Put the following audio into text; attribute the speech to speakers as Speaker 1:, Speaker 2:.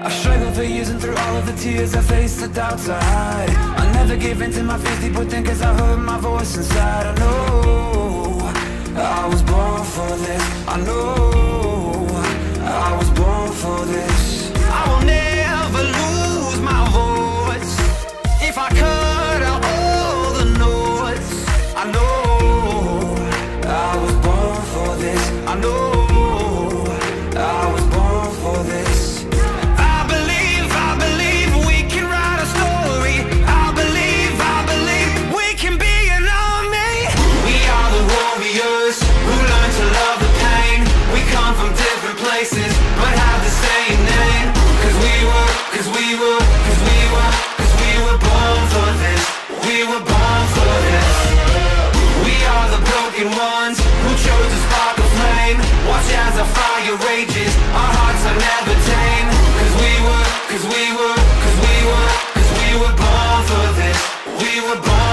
Speaker 1: I struggled for years and through all of the tears I faced the doubts I had I never gave in to my fears deep within cause I heard my voice inside. I know I was born for this. I know flame Watch as the fire rages. Our hearts are never tame. Cause we were, cause we were, cause we were Cause we were born for this. We were born